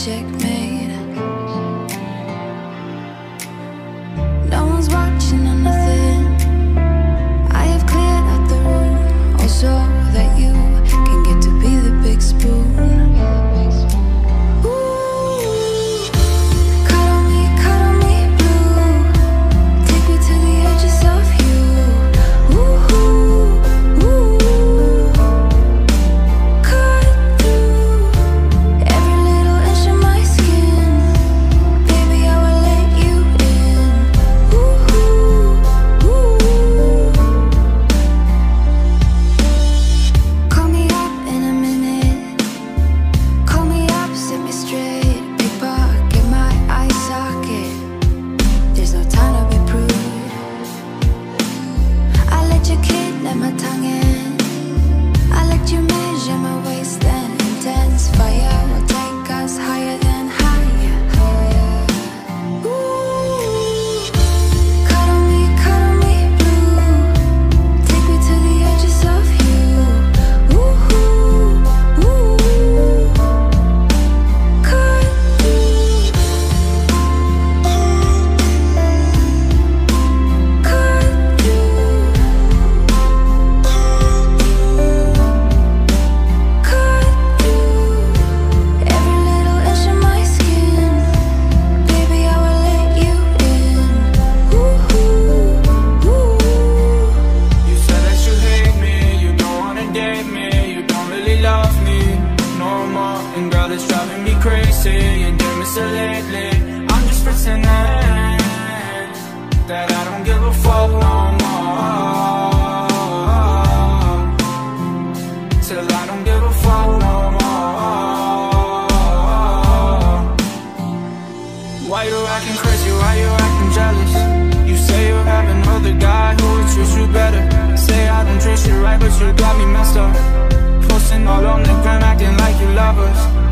Check. Lately I'm just pretending That I don't give a fuck no more. Till I don't give a fuck no more. Why you acting crazy, why you acting jealous? You say you have another guy who would treat you better. Say I don't treat you right, but you got me messed up. Posting all on the gram, acting like you love us